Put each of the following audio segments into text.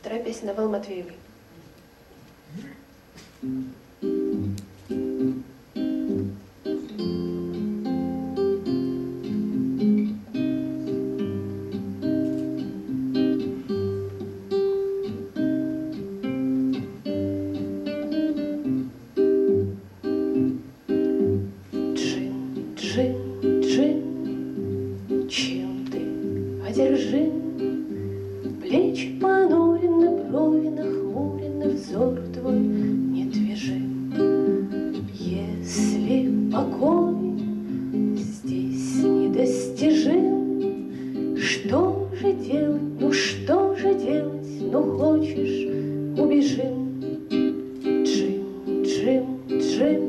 Вторая песня Навал Матвеевой. Thank you. хочешь, убежим. Джим, Джим, Джим,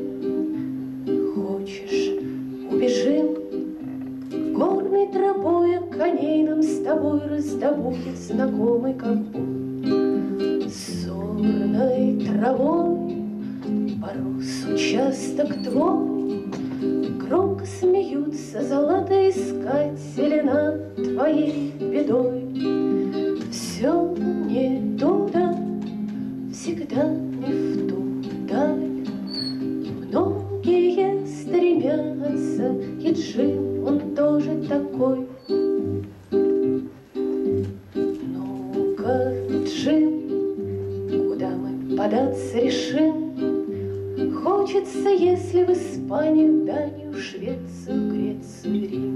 хочешь, убежим. Горной тропою коней нам с тобой раздобудет знакомый ковбой. Сорной травой порос участок твой, Громко смеются золотоискатели над твоей бедой. Все мне всегда не в ту даль. И многие стремятся, и Джим, он тоже такой. Ну-ка, Джим, куда мы податься решим? Хочется, если в Испанию, Данию, Швецию, Грецию, Рим.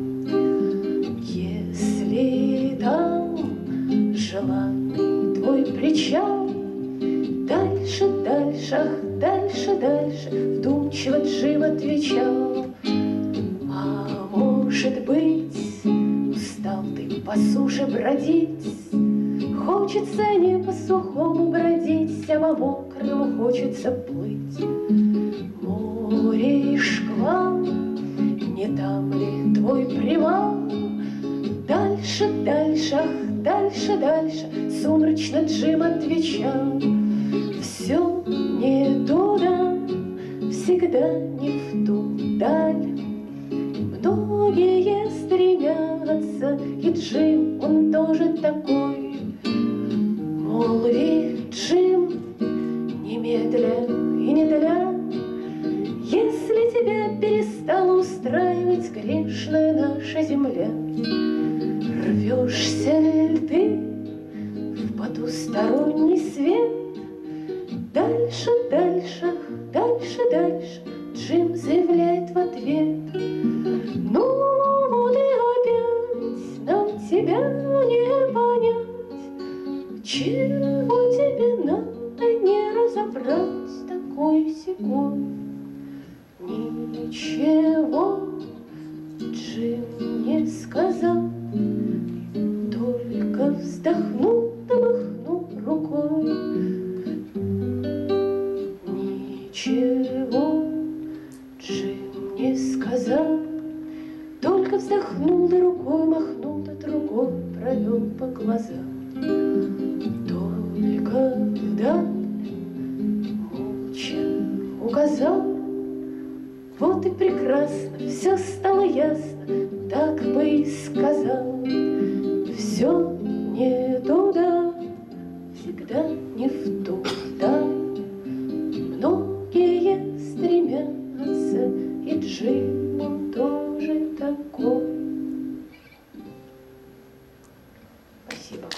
шаг дальше, дальше, вдумчиво Джим отвечал. А может быть, устал ты по суше бродить, Хочется не по сухому бродить, а по мокрому хочется плыть. Море и шквал, не там ли твой привал? Дальше, дальше, ах, дальше, дальше, сумрачно Джим отвечал. Да не в ту даль. Многие стремятся, и Джим, он тоже такой. Молви, Джим, немедля и не для. Если тебя перестал устраивать грешная наша земля, Рвешься ли ты в потусторонний свет? Дальше, дальше, дальше, дальше, тебе не понять, чего тебе надо не разобрать такой секунд. Ничего Джим не сказал, только вздохнул, да махнул рукой. Ничего вздохнул и рукой махнул, Тот рукой провел по глазам. И только когда молча указал, Вот и прекрасно, все стало ясно, Так бы и сказал, Все не туда, всегда не в ту. 行吧。